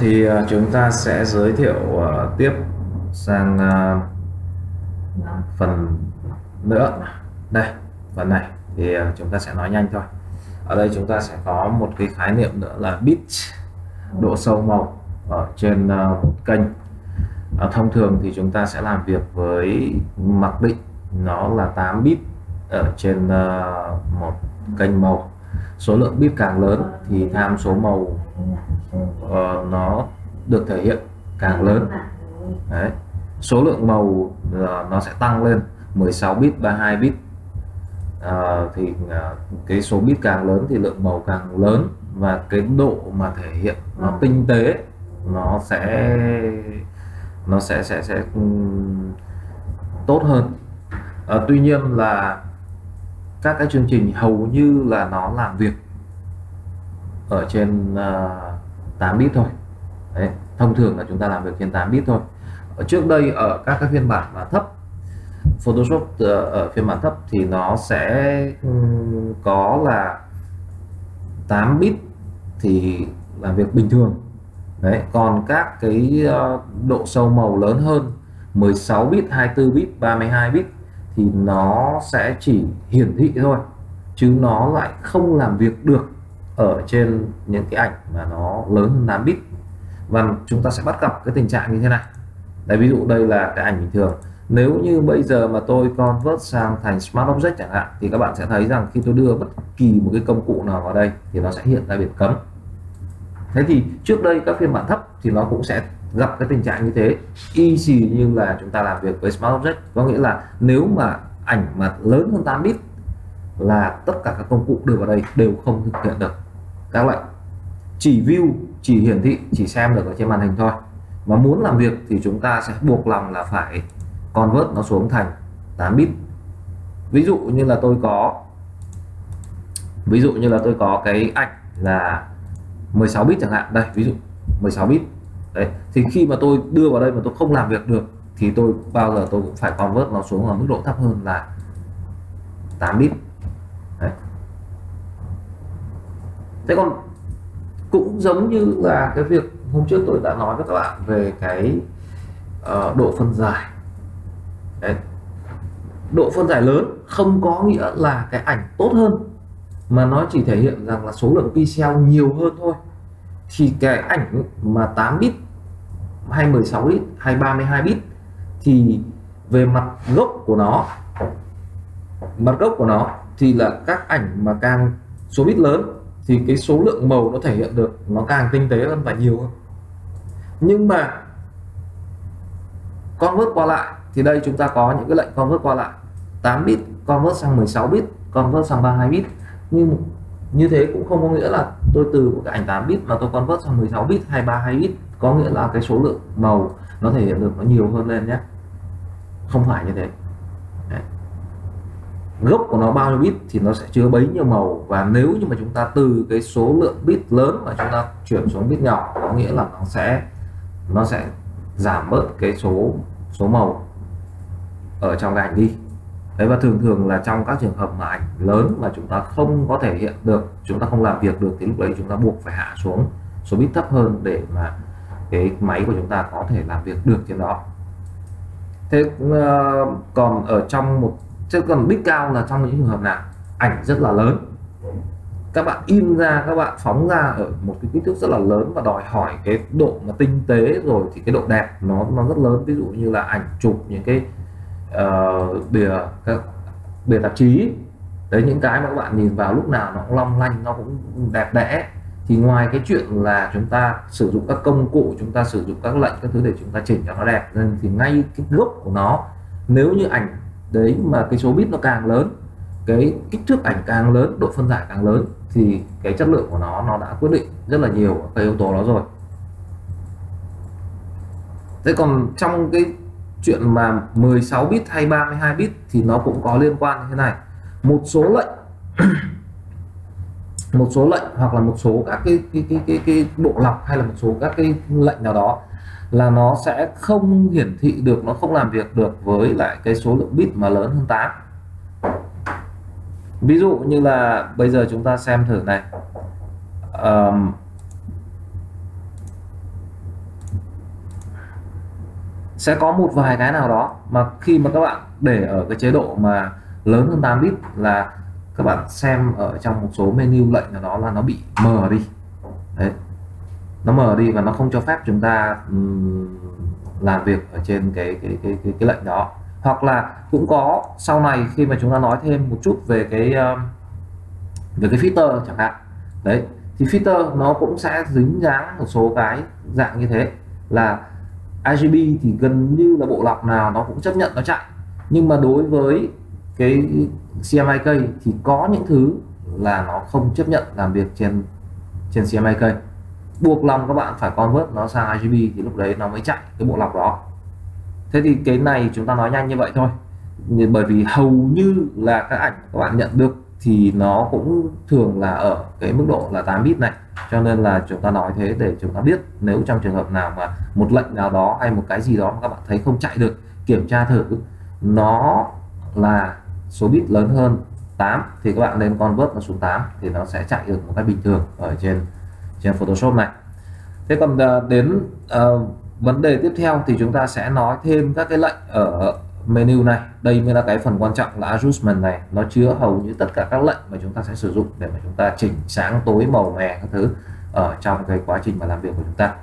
thì à, chúng ta sẽ giới thiệu à, tiếp sang à, phần nữa. Đây, phần này. Thì chúng ta sẽ nói nhanh thôi. Ở đây chúng ta sẽ có một cái khái niệm nữa là bit độ sâu màu ở trên một kênh. Thông thường thì chúng ta sẽ làm việc với mặc định nó là 8 bit ở trên một kênh màu. Số lượng bit càng lớn thì tham số màu uh, nó được thể hiện càng lớn. Đấy. số lượng màu uh, nó sẽ tăng lên. 16 bit 32 bit. Uh, thì uh, cái số bit càng lớn thì lượng màu càng lớn và cái độ mà thể hiện nó tinh tế nó sẽ nó sẽ sẽ sẽ um, tốt hơn. Uh, tuy nhiên là các cái chương trình hầu như là nó làm việc ở trên uh, 8 bit thôi. Đấy, thông thường là chúng ta làm việc trên 8 bit thôi. Ở trước đây ở các cái phiên bản mà thấp Photoshop ờ, ở phiên bản thấp thì nó sẽ ừ, có là 8 bit thì làm việc bình thường. Đấy còn các cái ờ, độ sâu màu lớn hơn 16 bit 24 bit 32 bit thì nó sẽ chỉ hiển thị thôi chứ nó lại không làm việc được ở trên những cái ảnh mà nó lớn hơn 8 bit. Và chúng ta sẽ bắt gặp cái tình trạng như thế này. Đây ví dụ đây là cái ảnh bình thường. Nếu như bây giờ mà tôi convert sang thành smart object chẳng hạn, thì các bạn sẽ thấy rằng khi tôi đưa bất kỳ một cái công cụ nào vào đây, thì nó sẽ hiện ra biển cấm. Thế thì trước đây các phiên bản thấp thì nó cũng sẽ gặp cái tình trạng như thế. Y xì như là chúng ta làm việc với smart object. Có nghĩa là nếu mà ảnh mà lớn hơn 8 bit là tất cả các công cụ đưa vào đây đều không thực hiện được các lệnh chỉ view, chỉ hiển thị, chỉ xem được ở trên màn hình thôi. Mà muốn làm việc thì chúng ta sẽ buộc lòng là phải convert nó xuống thành 8 bit. Ví dụ như là tôi có, ví dụ như là tôi có cái ảnh là 16 bit chẳng hạn. Đây, ví dụ 16 bit. Đấy, thì khi mà tôi đưa vào đây mà tôi không làm việc được, thì tôi, bao giờ tôi cũng phải convert nó xuống ở mức độ thấp hơn là 8 bit đấy thế còn cũng giống như là cái việc hôm trước tôi đã nói với các bạn về cái uh, độ phân giải Đấy. độ phân giải lớn không có nghĩa là cái ảnh tốt hơn mà nó chỉ thể hiện rằng là số lượng pixel nhiều hơn thôi thì cái ảnh mà 8 bit hay 16 bit hay 32 bit thì về mặt gốc của nó mặt gốc của nó thì là các ảnh mà càng số bit lớn thì cái số lượng màu nó thể hiện được nó càng tinh tế hơn và nhiều hơn. Nhưng mà con vớt qua lại thì đây chúng ta có những cái lệnh con vớt qua lại. 8 bit con vớt sang 16 bit con vớt sang 32 bit. Nhưng như thế cũng không có nghĩa là tôi từ một cái ảnh 8 bit mà tôi con vớt sang 16 bit hay 32 bit. Có nghĩa là cái số lượng màu nó thể hiện được nó nhiều hơn lên nhé. Không phải như thế. Đấy gốc của nó bao nhiêu bit thì nó sẽ chứa bấy nhiêu màu. Và nếu như mà chúng ta từ cái số lượng bit lớn mà chúng ta chuyển xuống bit nhỏ, có nghĩa là nó sẽ nó sẽ giảm bớt cái số số màu ở trong cái ảnh đi. Đấy, và thường thường là trong các trường hợp mà ảnh lớn mà chúng ta không có thể hiện được, chúng ta không làm việc được, thì lúc đấy chúng ta buộc phải hạ xuống số bit thấp hơn để mà cái máy của chúng ta có thể làm việc được trên đó. Thế ờ, còn ở trong một chứ còn big cao là trong những trường hợp nào? Ảnh rất là lớn. Các bạn in ra các bạn phóng ra ở một cái kích thước rất là lớn và đòi hỏi cái độ mà tinh tế rồi thì cái độ đẹp nó nó rất lớn. Ví dụ như là ảnh chụp những cái uh, bìa các bìa tạp chí. Đấy những cái mà các bạn nhìn vào lúc nào nó cũng long lanh nó cũng đẹp đẽ. Thì ngoài cái chuyện là chúng ta sử dụng các công cụ chúng ta sử dụng các lệnh các thứ để chúng ta chỉnh cho nó đẹp nên thì ngay cái gốc của nó nếu như ảnh đấy mà cái số bit nó càng lớn cái kích thước ảnh càng lớn độ phân giải càng lớn thì cái chất lượng của nó nó đã quyết định rất là nhiều cái yếu tố đó rồi. Thế còn trong cái chuyện mà 16 bit hay 32 bit thì nó cũng có liên quan như thế này. Một số lệnh một số lệnh hoặc là một số các cái cái cái cái, cái bộ lọc hay là một số các cái lệnh nào đó là nó sẽ không hiển thị được nó không làm việc được với lại cái số lượng bit mà lớn hơn 8 ví dụ như là bây giờ chúng ta xem thử này. Um, sẽ có một vài cái nào đó mà khi mà các bạn để ở cái chế độ mà lớn hơn 8 bit là các bạn xem ở trong một số menu lệnh nào đó là nó bị mờ đi. Đấy nó mở đi và nó không cho phép chúng ta um, làm việc ở trên cái cái cái cái, cái lệnh đó. Hoặc là cũng có sau này khi mà chúng ta nói thêm một chút về cái um, về cái filter chẳng hạn. Đấy thì filter nó cũng sẽ dính dáng một số cái dạng như thế là RGB thì gần như là bộ lọc nào nó cũng chấp nhận nó chạy. Nhưng mà đối với cái CMYK thì có những thứ là nó không chấp nhận làm việc trên trên CMYK buộc lòng các bạn phải convert nó sang RGB thì lúc đấy nó mới chạy cái bộ lọc đó. Thế thì cái này chúng ta nói nhanh như vậy thôi. Bởi vì hầu như là các ảnh các bạn nhận được thì nó cũng thường là ở cái mức độ là 8 bit này. Cho nên là chúng ta nói thế để chúng ta biết nếu trong trường hợp nào mà một lệnh nào đó hay một cái gì đó mà các bạn thấy không chạy được, kiểm tra thử, nó là số bit lớn hơn 8 thì các bạn nên convert nó xuống 8 thì nó sẽ chạy được một cách bình thường ở trên trên Photoshop này. Thế còn à, đến uh, vấn đề tiếp theo thì chúng ta sẽ nói thêm các cái lệnh ở menu này. Đây mới là cái phần quan trọng là adjustment này. Nó chứa hầu như tất cả các lệnh mà chúng ta sẽ sử dụng để mà chúng ta chỉnh sáng tối màu mè các thứ ở trong cái quá trình mà làm việc của chúng ta.